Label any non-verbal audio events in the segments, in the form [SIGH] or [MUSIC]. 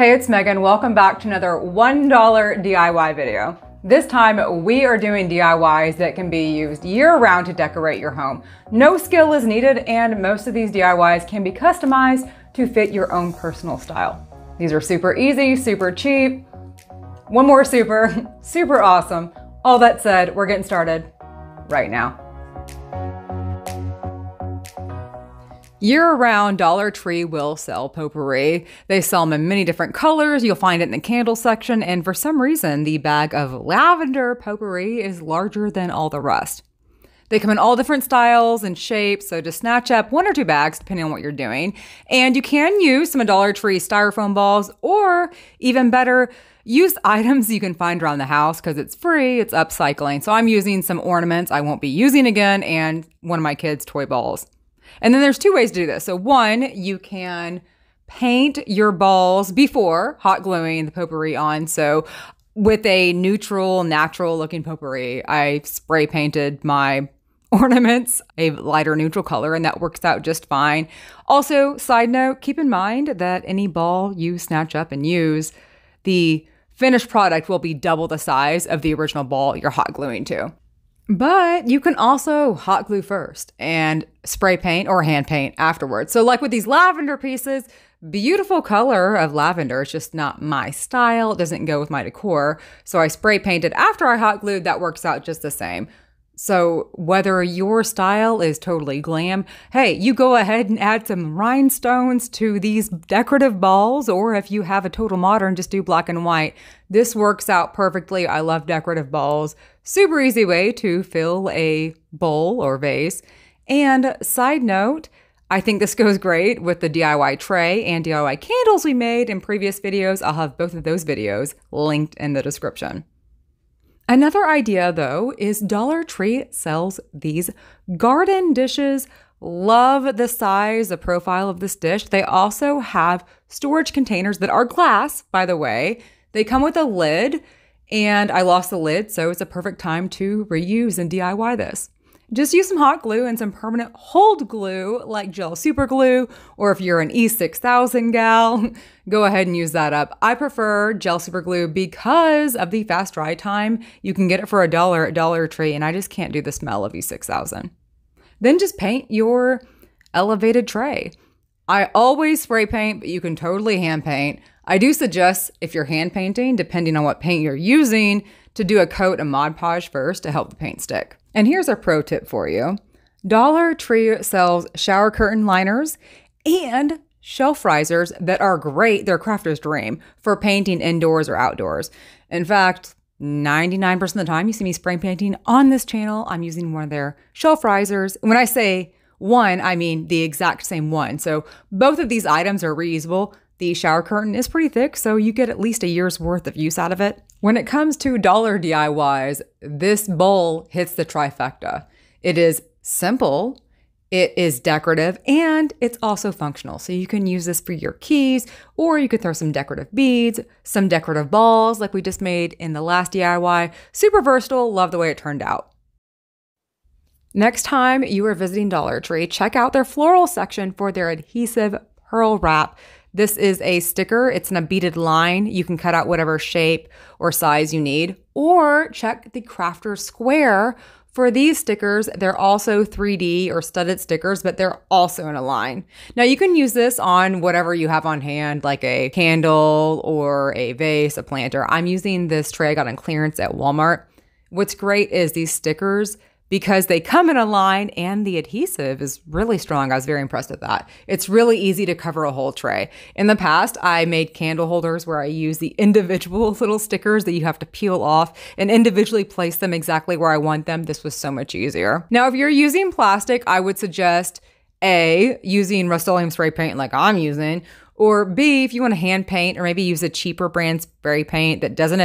Hey, it's Megan. Welcome back to another $1 DIY video. This time we are doing DIYs that can be used year round to decorate your home. No skill is needed and most of these DIYs can be customized to fit your own personal style. These are super easy, super cheap, one more super, [LAUGHS] super awesome. All that said, we're getting started right now. Year round, Dollar Tree will sell potpourri. They sell them in many different colors. You'll find it in the candle section. And for some reason, the bag of lavender potpourri is larger than all the rest. They come in all different styles and shapes, so just snatch up one or two bags depending on what you're doing. And you can use some Dollar Tree styrofoam balls, or even better, use [LAUGHS] items you can find around the house because it's free, it's upcycling. So I'm using some ornaments I won't be using again and one of my kids' toy balls. And then there's two ways to do this. So, one, you can paint your balls before hot gluing the potpourri on. So, with a neutral, natural looking potpourri, I spray painted my [LAUGHS] ornaments a lighter neutral color, and that works out just fine. Also, side note, keep in mind that any ball you snatch up and use, the finished product will be double the size of the original ball you're hot gluing to. But you can also hot glue first and spray paint or hand paint afterwards. So, like with these lavender pieces, beautiful color of lavender. It's just not my style. It doesn't go with my decor. So, I spray painted after I hot glued. That works out just the same. So, whether your style is totally glam, hey, you go ahead and add some rhinestones to these decorative balls, or if you have a total modern, just do black and white. This works out perfectly. I love decorative balls. Super easy way to fill a bowl or vase. And side note, I think this goes great with the DIY tray and DIY candles we made in previous videos. I'll have both of those videos linked in the description. Another idea, though, is Dollar Tree sells these garden dishes. Love the size, the profile of this dish. They also have storage containers that are glass, by the way. They come with a lid, and I lost the lid, so it's a perfect time to reuse and DIY this. Just use some hot glue and some permanent hold glue like gel super glue, or if you're an E6000 gal, [LAUGHS] go ahead and use that up. I prefer gel super glue because of the fast dry time. You can get it for a dollar at Dollar Tree, and I just can't do the smell of E6000. Then just paint your elevated tray. I always spray paint, but you can totally hand paint. I do suggest if you're hand painting, depending on what paint you're using, to do a coat of Mod Podge first to help the paint stick. And here's a pro tip for you Dollar Tree sells shower curtain liners and shelf risers that are great. They're crafter's dream for painting indoors or outdoors. In fact, 99% of the time you see me spray painting on this channel, I'm using one of their shelf risers. When I say one, I mean the exact same one. So both of these items are reusable. The shower curtain is pretty thick, so you get at least a year's worth of use out of it. When it comes to dollar DIYs, this bowl hits the trifecta. It is simple, it is decorative, and it's also functional. So you can use this for your keys, or you could throw some decorative beads, some decorative balls like we just made in the last DIY. Super versatile, love the way it turned out. Next time you are visiting Dollar Tree, check out their floral section for their adhesive pearl wrap. This is a sticker. It's in a beaded line. You can cut out whatever shape or size you need, or check the crafter square for these stickers, they're also 3D or studded stickers, but they're also in a line. Now you can use this on whatever you have on hand, like a candle or a vase, a planter. I'm using this tray I got on clearance at Walmart. What's great is these stickers because they come in a line and the adhesive is really strong. I was very impressed with that. It's really easy to cover a whole tray. In the past, I made candle holders where I use the individual [LAUGHS] little stickers that you have to peel off and individually place them exactly where I want them. This was so much easier. Now, if you're using plastic, I would suggest A, using Rust-Oleum spray paint like I'm using, or B, if you want to hand paint or maybe use a cheaper brand spray paint that doesn't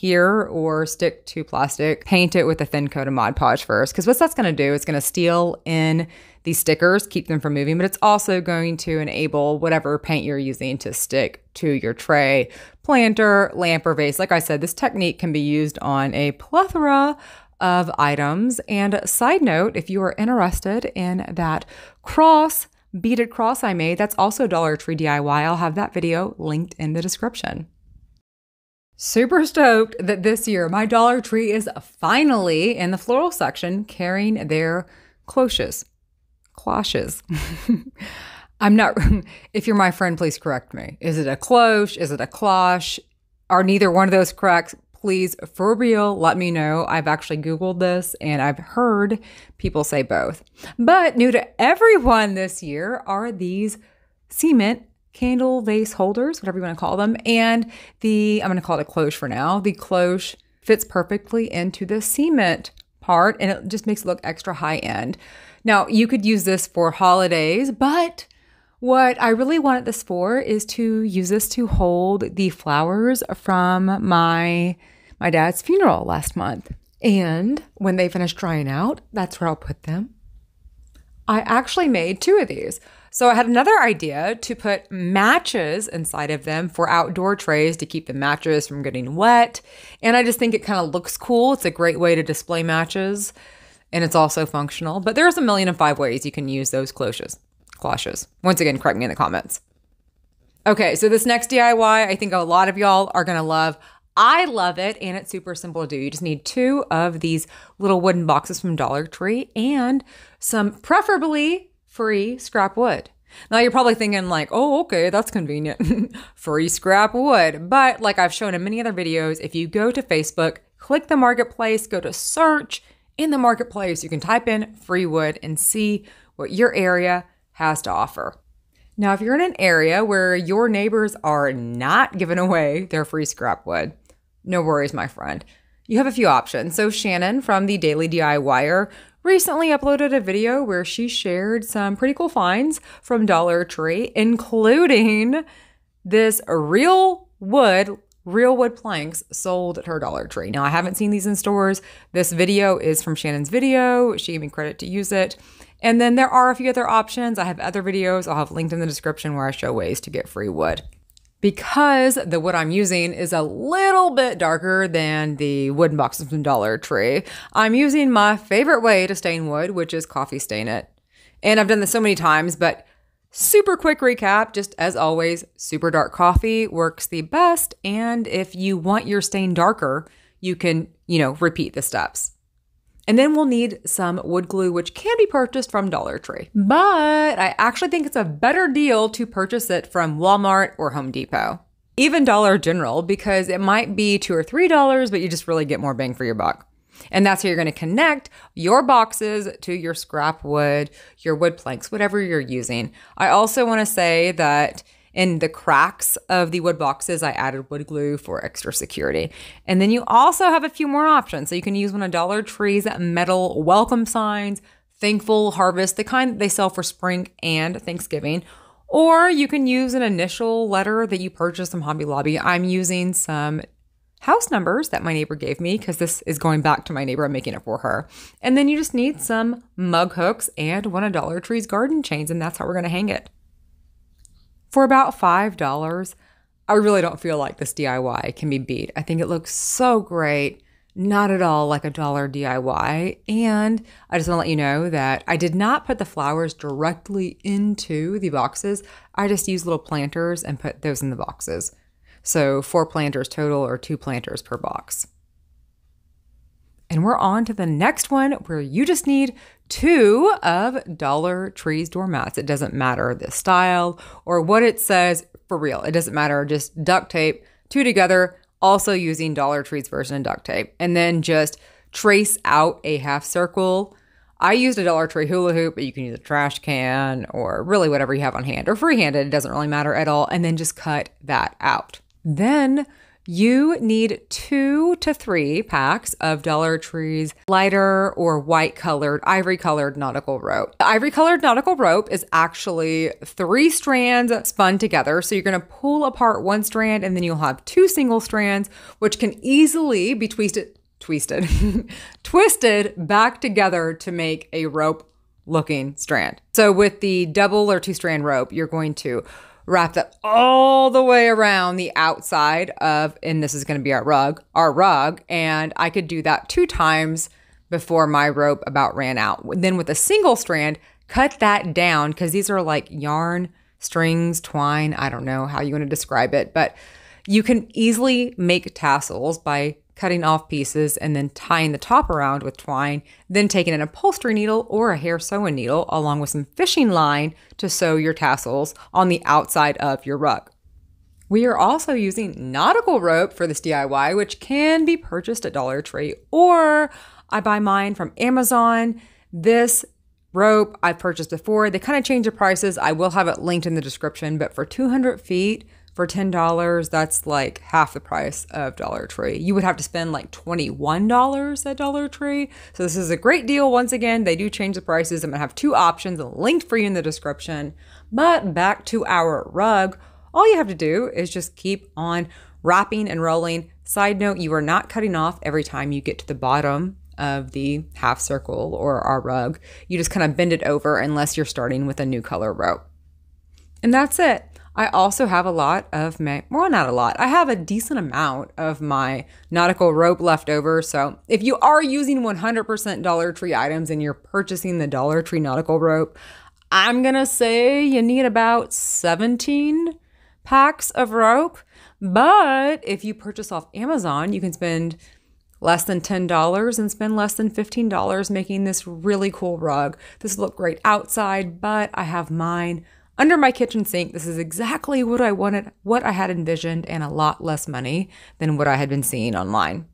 here or stick to plastic, paint it with a thin coat of Mod Podge first. Because what that's going to do it's going to steal in these stickers, keep them from moving, but it's also going to enable whatever paint you're using to stick to your tray, planter, lamp, or vase. Like I said, this technique can be used on a plethora of items. And side note, if you are interested in that cross beaded cross I made. That's also Dollar Tree DIY. I'll have that video linked in the description. Super stoked that this year my Dollar Tree is finally in the floral section carrying their cloches. Cloches. [LAUGHS] I'm not, [LAUGHS] if you're my friend, please correct me. Is it a cloche? Is it a cloche? Are neither one of those correct? Please, for real, let me know. I've actually Googled this and I've heard people say both. But new to everyone this year are these cement candle vase holders, whatever you want to call them. And the, I'm going to call it a cloche for now. The cloche fits perfectly into the cement part and it just makes it look extra high end. Now, you could use this for holidays, but what I really wanted this for is to use this to hold the flowers from my my dad's funeral last month. And when they finish drying out, that's where I'll put them. I actually made two of these. So I had another idea to put matches inside of them for outdoor trays to keep the matches from getting wet. And I just think it kind of looks cool. It's a great way to display matches and it's also functional. But there's a million and five ways you can use those cloches. Cloches. Once again, correct me in the comments. Okay, so this next DIY, I think a lot of y'all are gonna love. I love it, and it's super simple to do. You just need two of these little wooden boxes from Dollar Tree and some preferably free scrap wood. Now you're probably thinking like, oh, okay, that's convenient. [LAUGHS] free scrap wood. But like I've shown in many other videos, if you go to Facebook, click the marketplace, go to search in the marketplace, you can type in free wood and see what your area has to offer. Now, if you're in an area where your neighbors are not giving away their free scrap wood, no worries, my friend. You have a few options. So, Shannon from the Daily DIYer recently uploaded a video where she shared some pretty cool finds from Dollar Tree, including this real wood, real wood planks sold at her Dollar Tree. Now, I haven't seen these in stores. This video is from Shannon's video. She gave me credit to use it. And then there are a few other options. I have other videos I'll have linked in the description where I show ways to get free wood. Because the wood I'm using is a little bit darker than the wooden boxes from Dollar Tree, I'm using my favorite way to stain wood, which is coffee stain it. And I've done this so many times, but super quick recap just as always, super dark coffee works the best. And if you want your stain darker, you can, you know, repeat the steps. And then we'll need some wood glue, which can be purchased from Dollar Tree. But I actually think it's a better deal to purchase it from Walmart or Home Depot. Even Dollar General, because it might be two or three dollars, but you just really get more bang for your buck. And that's how you're going to connect your boxes to your scrap wood, your wood planks, whatever you're using. I also want to say that in the cracks of the wood boxes, I added wood glue for extra security. And then you also have a few more options. So you can use one of Dollar Tree's metal welcome signs, thankful harvest, the kind that they sell for spring and Thanksgiving. Or you can use an initial letter that you purchased from Hobby Lobby. I'm using some house numbers that my neighbor gave me because this is going back to my neighbor. I'm making it for her. And then you just need some mug hooks and one of Dollar Tree's garden chains, and that's how we're going to hang it for about $5. I really don't feel like this DIY can be beat. I think it looks so great. Not at all like a dollar DIY. And I just want to let you know that I did not put the flowers directly into the boxes. I just used little planters and put those in the boxes. So four planters total or two planters per box. And we're on to the next one where you just need two of Dollar Tree's doormats. It doesn't matter the style or what it says for real. It doesn't matter. Just duct tape, two together, also using Dollar Tree's version of duct tape. And then just trace out a half circle. I used a Dollar Tree hula hoop, but you can use a trash can or really whatever you have on hand or free handed. It doesn't really matter at all. And then just cut that out. Then you need two to three packs of Dollar Tree's lighter or white colored, ivory colored nautical rope. The ivory colored nautical rope is actually three strands spun together. So you're going to pull apart one strand and then you'll have two single strands, which can easily be twisted, twisted, [LAUGHS] twisted back together to make a rope looking strand. So with the double or two strand rope, you're going to wrap that all the way around the outside of, and this is going to be our rug, our rug. And I could do that two times before my rope about ran out. Then with a single strand, cut that down because these are like yarn, strings, twine. I don't know how you want to describe it, but you can easily make tassels by cutting off pieces and then tying the top around with twine, then taking an upholstery needle or a hair sewing needle along with some fishing line to sew your tassels on the outside of your rug. We are also using nautical rope for this DIY, which can be purchased at Dollar Tree, or I buy mine from Amazon. This rope I've purchased before. They kind of change the prices. I will have it linked in the description, but for 200 feet for $10, that's like half the price of Dollar Tree. You would have to spend like $21 at Dollar Tree. So this is a great deal. Once again, they do change the prices. I'm to have two options linked for you in the description. But back to our rug. All you have to do is just keep on wrapping and rolling. Side note, you are not cutting off every time you get to the bottom of the half circle or our rug. You just kind of bend it over unless you're starting with a new color rope. And that's it. I also have a lot of my, well, not a lot, I have a decent amount of my nautical rope left over. So if you are using 100% Dollar Tree items and you're purchasing the Dollar Tree nautical rope, I'm going to say you need about 17 packs of rope. But if you purchase off Amazon, you can spend less than $10 and spend less than $15 making this really cool rug. This will look great outside, but I have mine under my kitchen sink. This is exactly what I wanted, what I had envisioned, and a lot less money than what I had been seeing online.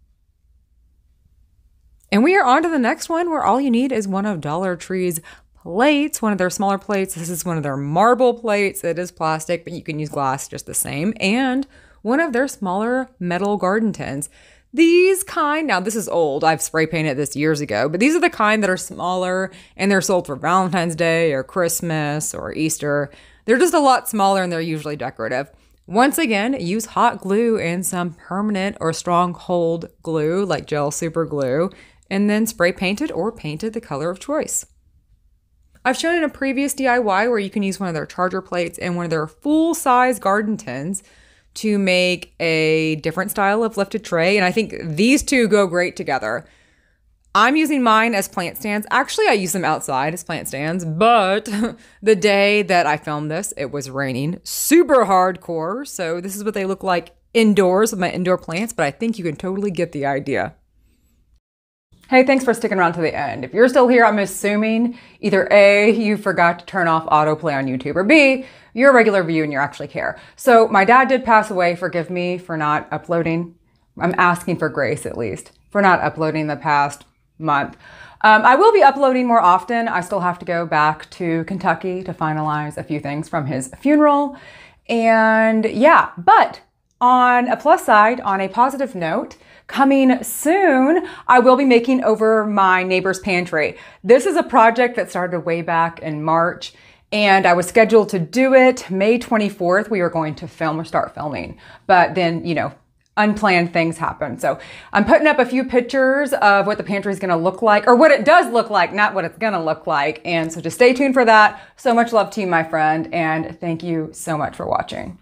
And we are on to the next one where all you need is one of Dollar Tree's plates, one of their smaller plates. This is one of their marble plates. It is plastic, but you can use glass just the same. And one of their smaller metal garden tins. These kind, now this is old, I've spray painted this years ago, but these are the kind that are smaller and they're sold for Valentine's Day or Christmas or Easter. They're just a lot smaller and they're usually decorative. Once again, use hot glue and some permanent or strong hold glue like gel super glue, and then spray painted or painted the color of choice. I've shown in a previous DIY where you can use one of their charger plates and one of their full size garden tins to make a different style of lifted tray. And I think these two go great together. I'm using mine as plant stands. Actually, I use them outside as plant stands, but [LAUGHS] the day that I filmed this, it was raining super hardcore. So this is what they look like indoors with my indoor plants, but I think you can totally get the idea. Hey, thanks for sticking around to the end. If you're still here, I'm assuming either A, you forgot to turn off autoplay on YouTube, or B, you're a regular view and you actually care. So my dad did pass away. Forgive me for not uploading. I'm asking for grace at least for not uploading the past month. Um, I will be uploading more often. I still have to go back to Kentucky to finalize a few things from his funeral. And yeah, but on a plus side, on a positive note, Coming soon, I will be making over my neighbor's pantry. This is a project that started way back in March and I was scheduled to do it May 24th. We were going to film or start filming, but then, you know, unplanned things happen. So I'm putting up a few pictures of what the pantry is going to look like or what it does look like, not what it's going to look like. And so just stay tuned for that. So much love to you, my friend. And thank you so much for watching.